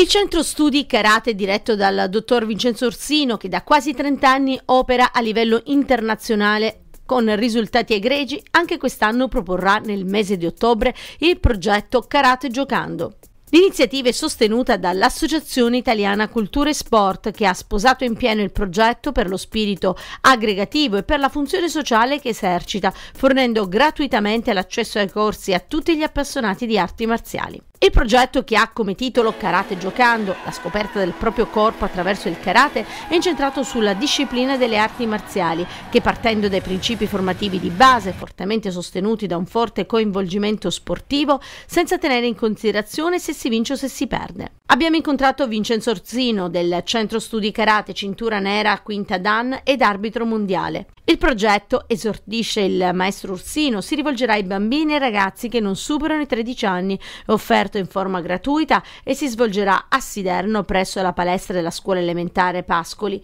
Il centro studi karate diretto dal dottor Vincenzo Orsino, che da quasi 30 anni opera a livello internazionale con risultati egregi, anche quest'anno proporrà nel mese di ottobre il progetto Karate Giocando. L'iniziativa è sostenuta dall'Associazione Italiana Cultura e Sport che ha sposato in pieno il progetto per lo spirito aggregativo e per la funzione sociale che esercita, fornendo gratuitamente l'accesso ai corsi a tutti gli appassionati di arti marziali. Il progetto che ha come titolo Karate giocando, la scoperta del proprio corpo attraverso il karate, è incentrato sulla disciplina delle arti marziali, che partendo dai principi formativi di base, fortemente sostenuti da un forte coinvolgimento sportivo, senza tenere in considerazione se si vince o se si perde. Abbiamo incontrato Vincenzo Orzino del Centro Studi Karate Cintura Nera Quinta Dan ed arbitro mondiale. Il progetto, esordisce il maestro Orsino, si rivolgerà ai bambini e ragazzi che non superano i 13 anni, è offerto in forma gratuita e si svolgerà a Siderno presso la palestra della scuola elementare Pascoli.